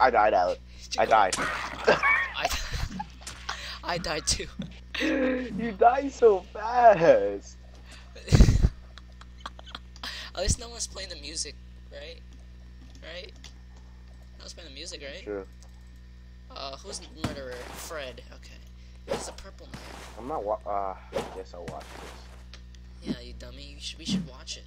I died, Alex. I died. I, I died too. you died so fast. At least no one's playing the music, right? Right? No one's playing the music, right? True. Uh, who's the murderer? Fred. Okay. It's a purple man. I'm not wa- uh, I guess I'll watch this. Yeah, you dummy. You should, we should watch it.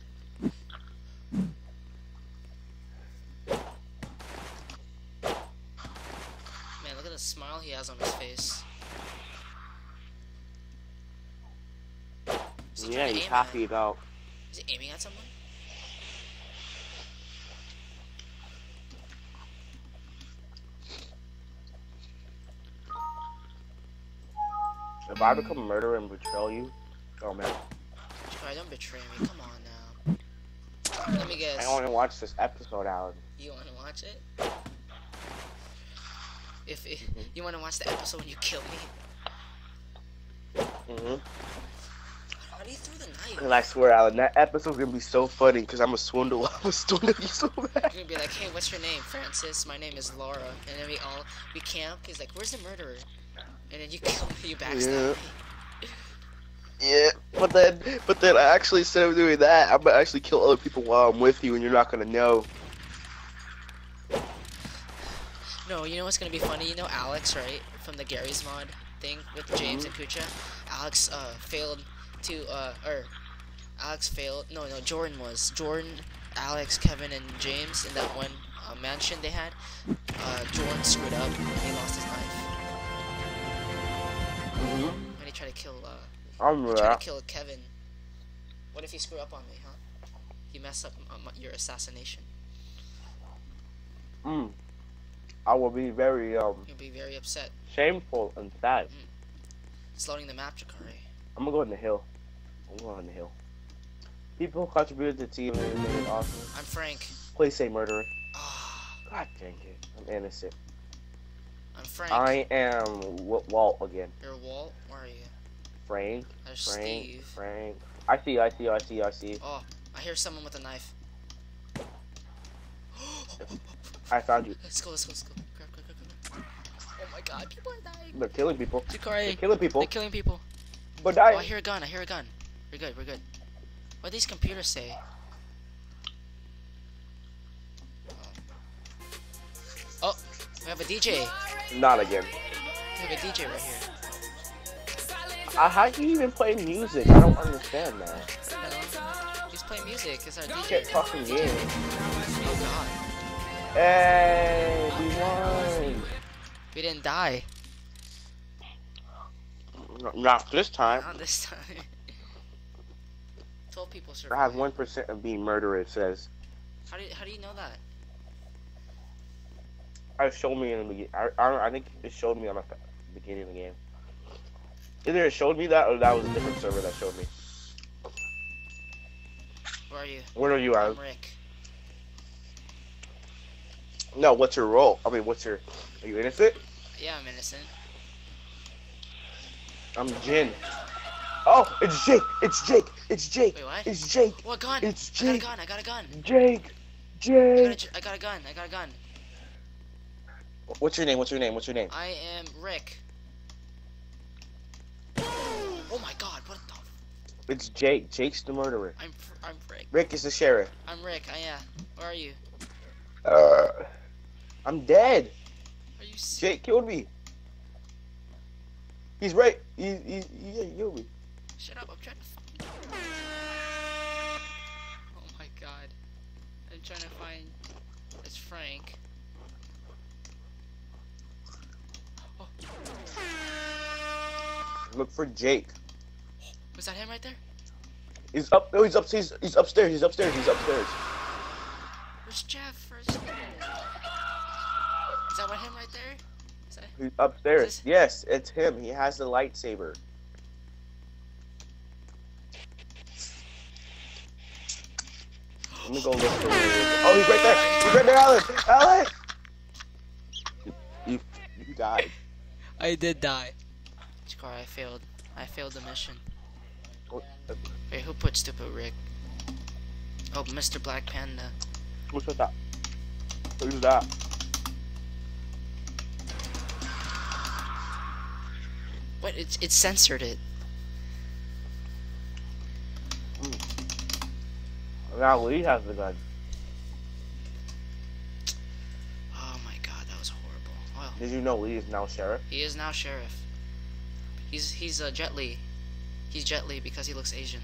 He has on his face. Is he Yeah, he's happy about. is he aiming at someone? If I become a murderer and betray you, oh man, Alright, don't betray me. Come on now. Let me guess. I want to watch this episode, Alan. You want to watch it? If, if you want to watch the episode when you kill me, Mm-hmm. how do you throw the knife? And I swear, Alan, that episode's gonna be so funny because I'm a swindle. I'm a swindle you so bad. You're gonna be like, hey, what's your name? Francis. My name is Laura. And then we all we camp. He's like, where's the murderer? And then you kill me. You backstab Yeah. me. Yeah, but then, but then I actually instead of doing that, I'm gonna actually kill other people while I'm with you, and you're not gonna know. No, you know what's gonna be funny? You know Alex, right? From the Garry's mod thing with James and Kucha. Alex uh failed to uh or Alex failed. No, no, Jordan was Jordan, Alex, Kevin, and James in that one uh, mansion they had. Uh, Jordan screwed up. and He lost his knife. Mm-hmm. And he tried to kill. Uh, I remember he tried that. to kill Kevin. What if he screwed up on me, huh? You mess up um, your assassination. Mm. I will be very um You'll be very upset. shameful and sad. It's loading the map, Jakari. I'm gonna go in the hill. I'm going on the hill. People contributed to the team and made it awesome. I'm Frank. Please say murderer. Ah, God dang it. I'm innocent. I'm Frank. I am w- Walt again. You're Walt. Where are you? Frank. There's Frank. Steve. Frank. I see. I see. I see. I see. Oh, I hear someone with a knife. I found you. let's go, let's go, let's go. Grab, grab, grab, grab. Oh my god, people are dying. They're killing people. They're killing people. they're killing people. But Oh, I hear a gun, I hear a gun. We're good, we're good. What do these computers say? Oh, we have a DJ. Not again. We have a DJ right here. Uh, how do you even play music? I don't understand that. He's playing music. It's our DJ. fucking game. Hey, we won. We didn't die. Not this time. Not this time. 12 people I survived. have one percent of being murderer. It says. How do you, how do you know that? I showed me in the beginning. I, I, I think it showed me on the beginning of the game. Either it showed me that or that was a different server that showed me. Where are you? Where are you I'm at? Rick. No, what's your role? I mean, what's your? Are you innocent? Yeah, I'm innocent. I'm Jin. Oh, it's Jake. It's Jake. It's Jake. Wait, what? It's Jake. What gun? It's Jake! I got a Jake. gun. I got a gun. Jake. I got a, Jake. j- I got a gun. I got a gun. What's your name? What's your name? What's your name? I am Rick. Oh my god, what the? It's Jake. Jake's the murderer. I'm I'm Rick. Rick is the sheriff. I'm Rick. I yeah. Where are you? Uh, I'm dead. Are you? s- Jake killed me. He's right. He, he, he, he killed me. Shut up! I'm trying to. Oh my god. I'm trying to find. It's Frank. Oh, Look for Jake. was that him right there? He's up. No, he's upstairs. He's he's upstairs. He's upstairs. He's upstairs. Where's Jeff? Where's... that what him right there? Is that... He's upstairs. Is this- Yes, it's him. He has the lightsaber. Let me go look for him. Oh, he's right there. He's right there, Alan. Alan. You, you died. I did die. Scar, I failed. I failed the mission. Wait, who put stupid Rick? Oh, Mr. Black Panda. What's with that? Who's that? What? It, it censored it. Now Lee has the gun. Oh my god, that was horrible. Well, Did you know Lee is now sheriff? he is now sheriff. He's he's uh, Jet Li. He's Jet Li because he looks Asian.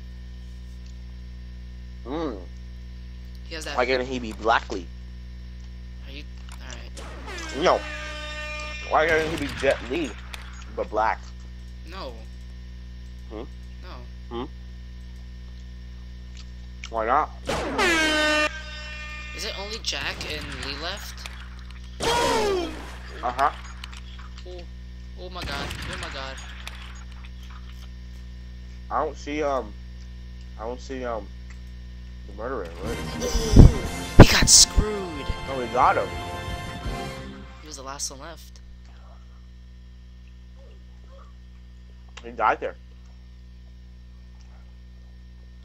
Mmm. He has that. Why can't he be Black Lee? Are you? All right. No. Why can't he be Jet Lee, but black? No. Hmm? No. Hmm? Why not? Is it only Jack and Lee left? Uh huh. Oh, oh my god. Oh my god. I don't see um. I don't see um. The murderer. Right? He got screwed. Oh, we got him. He was the last one left. He died there.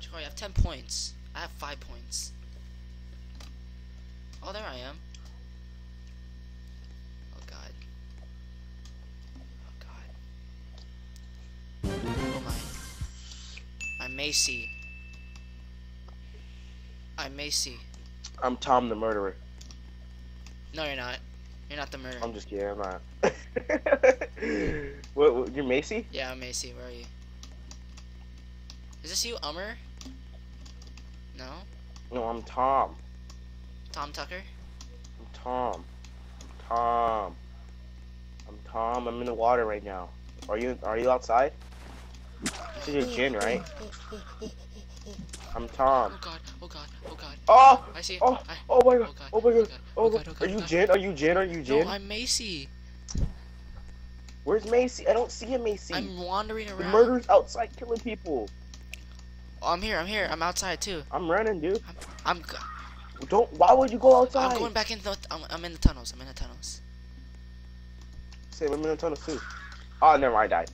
Joy, I have 10 points. I have 5 points. Oh, there I am. Oh, God. Oh, God. Oh, my. I'm Macy. I'm Macy. I'm Tom the murderer. No, you're not. You're not the murderer. I'm just kidding. I'm not. what, what? You're Macy? Yeah, I'm Macy. Where are you? Is this you, Ummer? No? No, I'm Tom. Tom Tucker? I'm Tom. I'm Tom. I'm Tom. I'm in the water right now. Are you? Are you outside? This is your gin, right? I'm Tom. Oh god, oh god, oh god. Oh! I see it. Oh! I, Oh my oh god! god, Oh my god! oh oh, oh god, god! oh god, Are you. Jin? Are you Jin? Are you Jin? No, I'm Macy. Where's Macy? I don't see a Macy. I'm wandering around. the murderer's outside killing people. Oh, I'm here, I'm here. I'm outside too. I'm running, dude. I'm g- Don't. Why would you go outside? I'm going back in the I'm, I'm in the tunnels. I'm in the tunnels. Same. I'm in the tunnel too. Oh, never. mind, I died.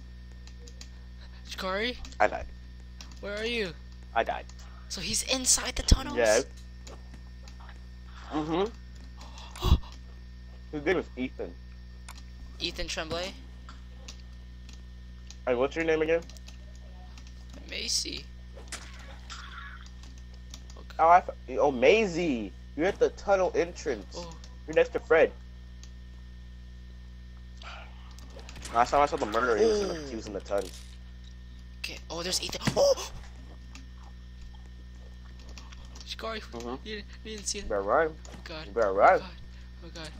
Jakari, I died. where are you? I died. So he's inside the tunnels? Yeah. Mm-hmm. His name is Ethan. Ethan Tremblay? Hey, what's your name again? Macy. Oh, I, oh, Maisie. You're at the tunnel entrance. Oh, You're next to Fred. Last time I saw the murderer, he was in the, he was in the okay. Oh, there's Ethan. Oh! Jakari, Mhm. you, you didn't see You it. better run. Oh god. You better Oh god. Oh god.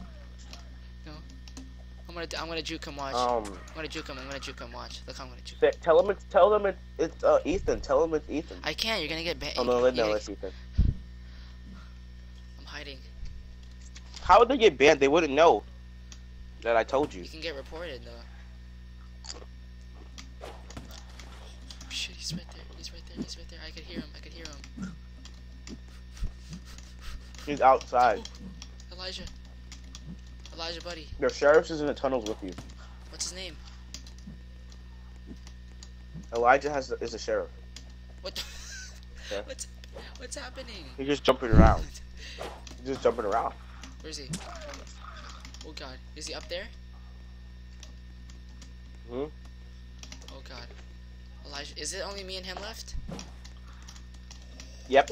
No. I'm gonna I'm gonna juke him watch. Um, I'm gonna juke him. I'm gonna juke him watch. Look, I'm gonna juke. say- tell him it's tell them it's, it's uh, Ethan. Tell him it's Ethan. I can't. You're gonna get banned. Oh no, let- no, it's Ethan. I'm hiding. How would they get banned? They wouldn't know that I told you. You can get reported though. Shit, he's right there. He's right there. He's right there. I could hear him. I could hear him. He's outside. Elijah. Elijah, buddy. The sheriff is in the tunnels with you. What's his name? Elijah has is a sheriff. What? The Yeah. What's What's happening? He's just jumping around. He's just jumping around. Where is he? Oh God, is he up there? Hmm? Oh God, Elijah. Is it only me and him left? Yep.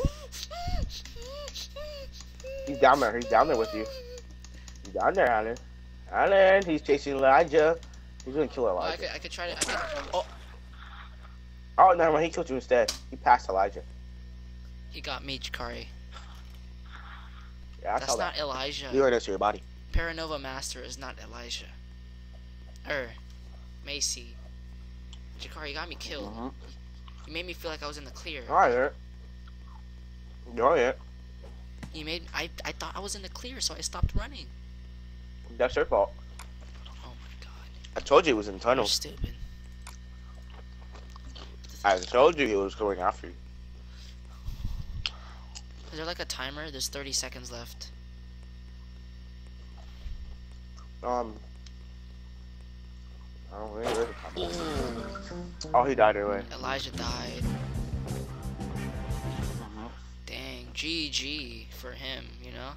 He's down there. He's down there with you. He's down there, Alan. Alan, he's chasing Elijah. He's gonna kill Oh, I Elijah. could, I could try to. I could, oh, Oh, never mind. He killed you instead. He passed Elijah. he got me, Jakari. Yeah, I That's not that. Elijah. You heard us to your body. Paranova Master is not Elijah. Er, Macy. Jakari, you got me killed. Mm-hmm. You made me feel like I was in the clear. All right. Go ahead. You made I I thought I was in the clear, so I stopped running. That's your fault. Oh my god, I told you it was in you're tunnels. stupid. I told you it was going after you. Is there like a timer? There's 30 seconds left. Um. I don't think there is a timer. Oh, he died anyway. Elijah died. Dang, GG for him, you know?